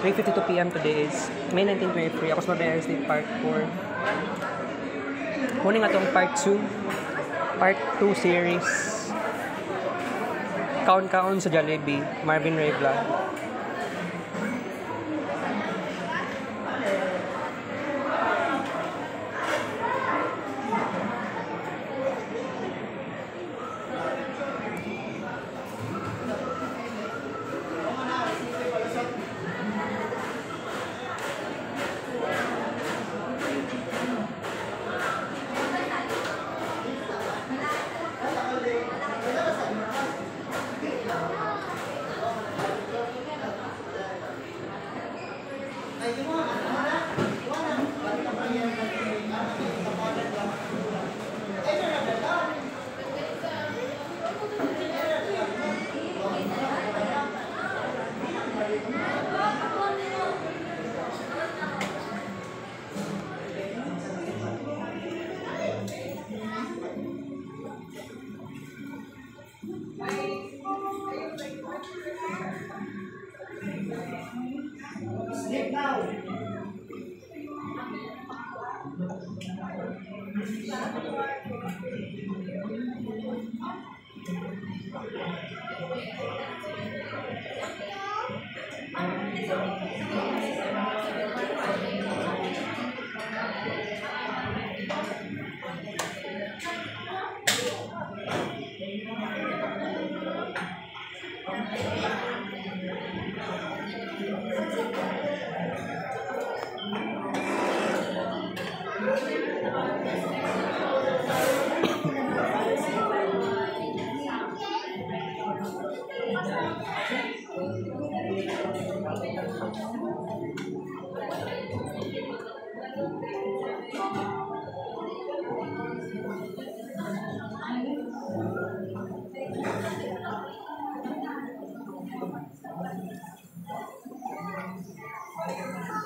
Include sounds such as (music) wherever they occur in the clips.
3.52 p.m. today is May 19, 2023. Ako sa Mabaya State Park 4. Muna nga itong part 2. Part 2 series. Kaon-kaon sa Jollibee. Marvin Ray Vlog.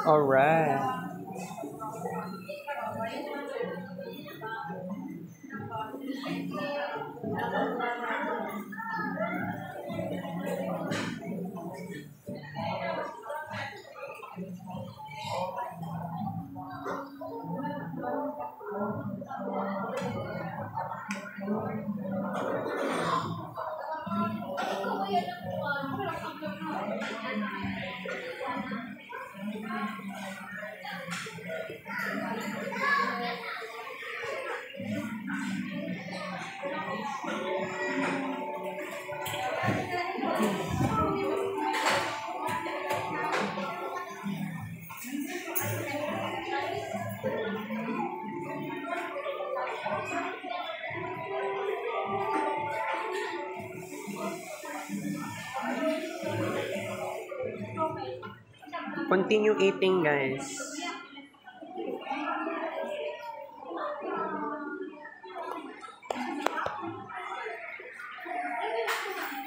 All right. (laughs) Alright. Continue eating, guys.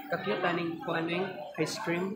Kakyo taning ko ano yung ice cream.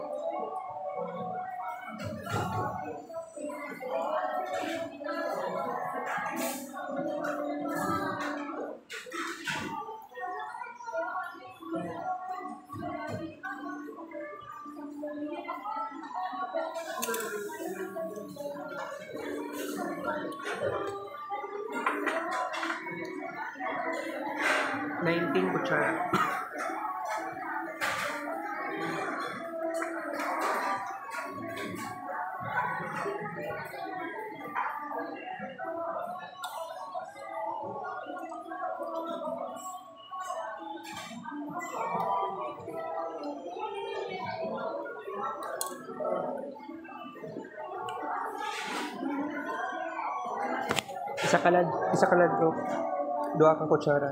kutsara. Isa kalad, isa kalad ko. Dua ka kutsara.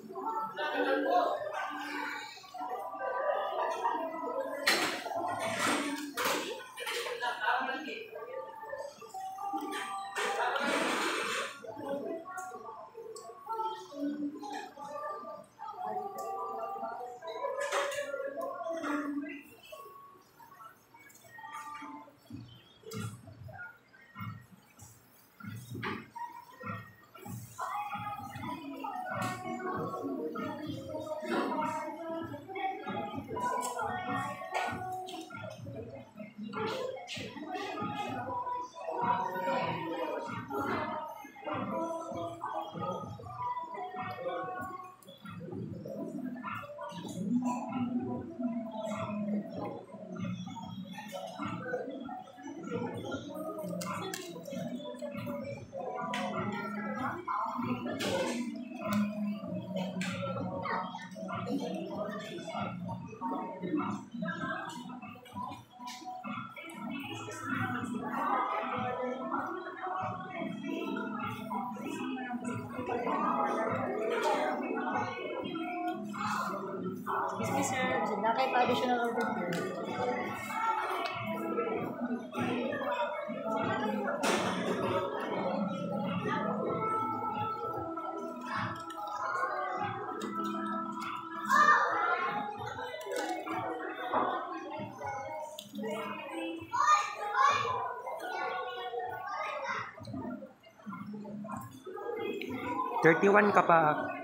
Excuse me, sir. Nakaipa-additional order here. Thirty-one ka pa.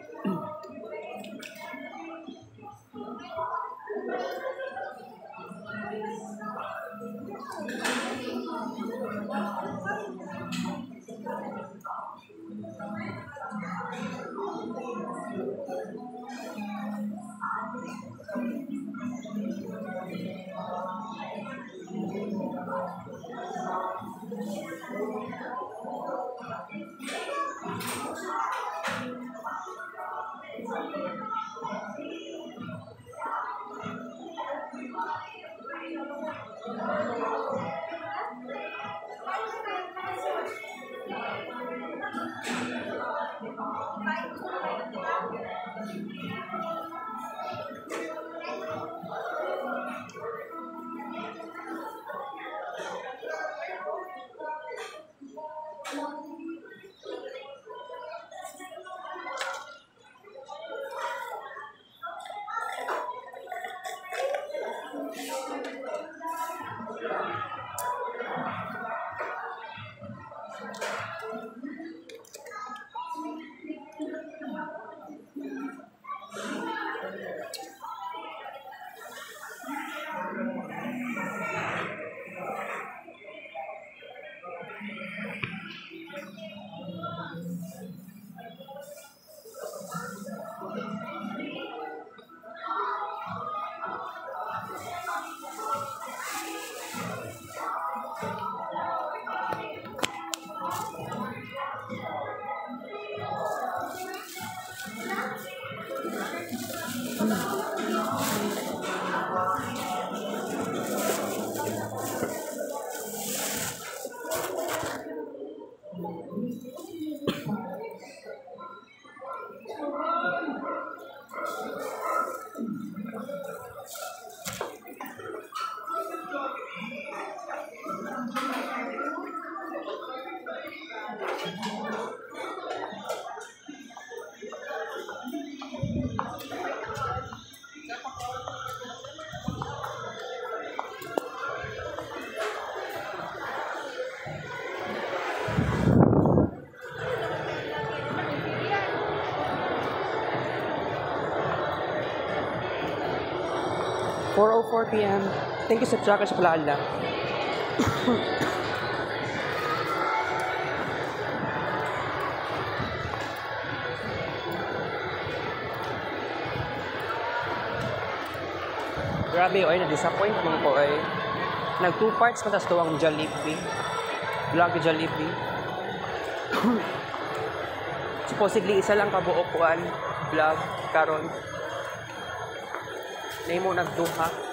4.04 p.m. Thank you sa Chaka sa Plaala. Grabe, oy, na-disappoint mo ko, ay. Nag two parts matas to ang Jollibee. Vlog Jollibee. (coughs) Supposedly, isa lang kabuo kuan vlog karon. Nay mo nagduha.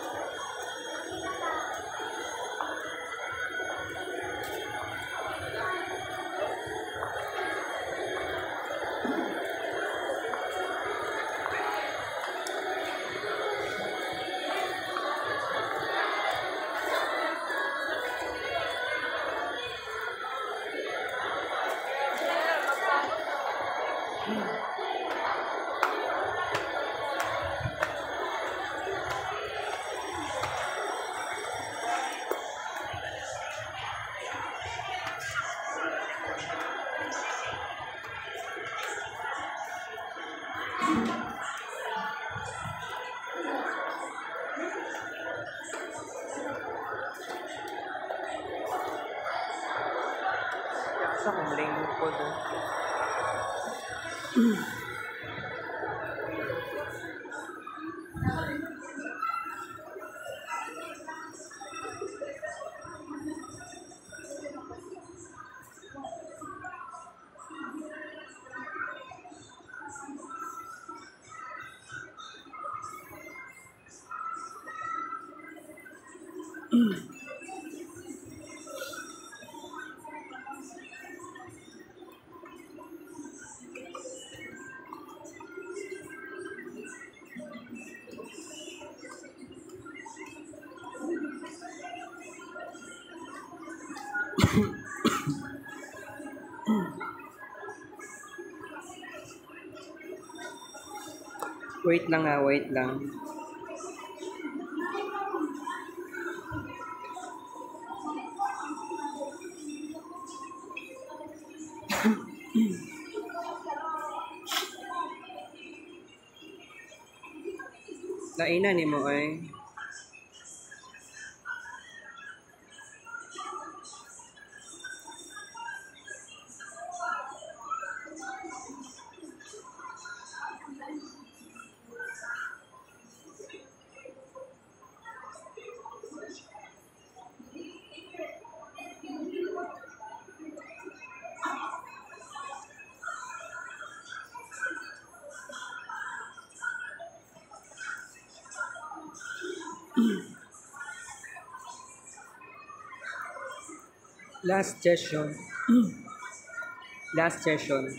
Wait lang ah, wait lang. (coughs) Laina ni mo ay. Last session. (clears throat) Last session.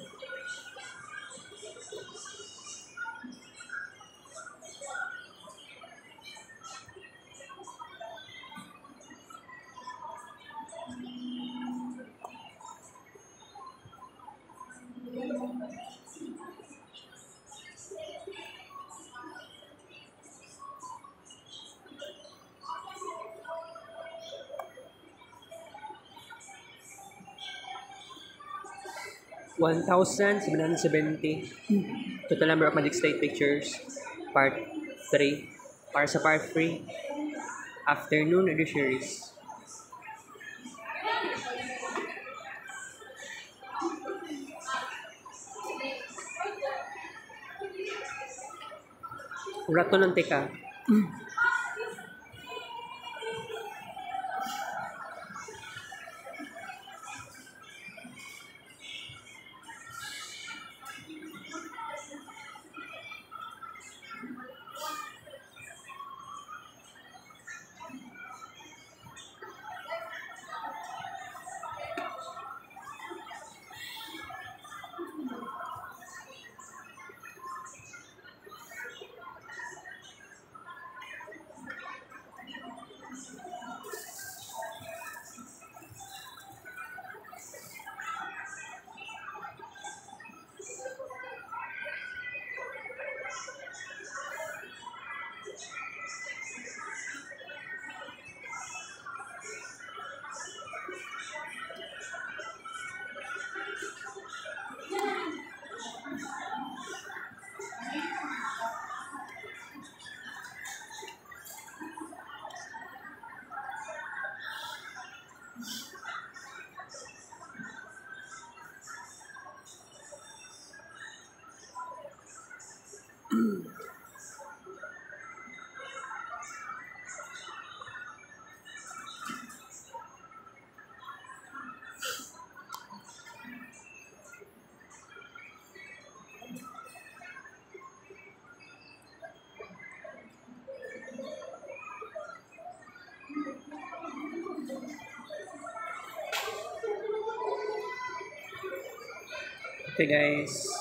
One thousand seven hundred seventy. Total number of Magic State pictures. Part 3. Para sa part 3. Afternoon editions. Rato ng teka. Okay guys.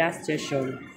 Last session.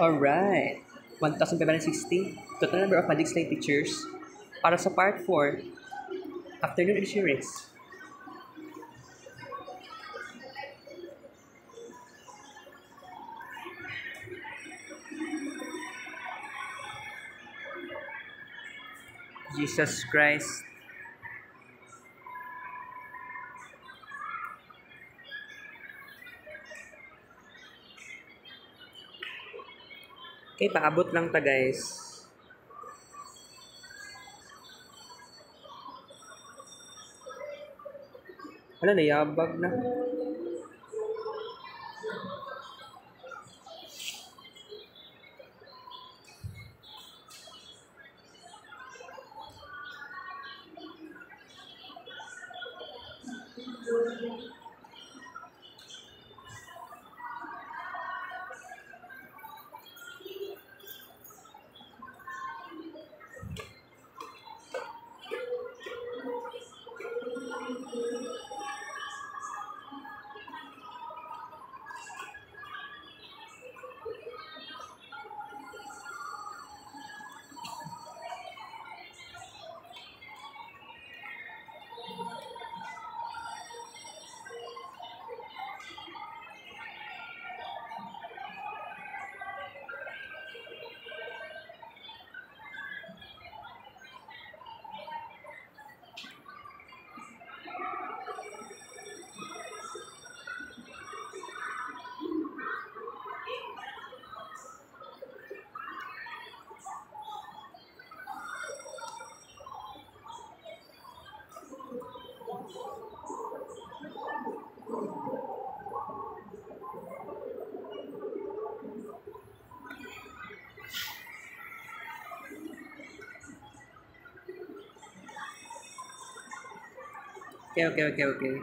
Alright. 1,560. Total number of magic slate pictures. Para sa part 4, afternoon race. Jesus Christ. Okay, paabot lang ta guys. Wala, nayabag na. Okay, okay, okay, okay.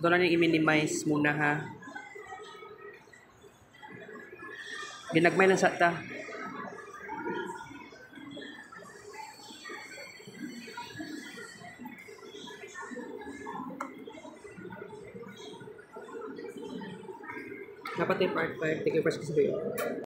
Ito lang yung i-minimize muna ha. Ginagmay lang sa ta. part 5. Thank you for.